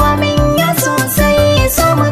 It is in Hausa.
komin ya sosai so mu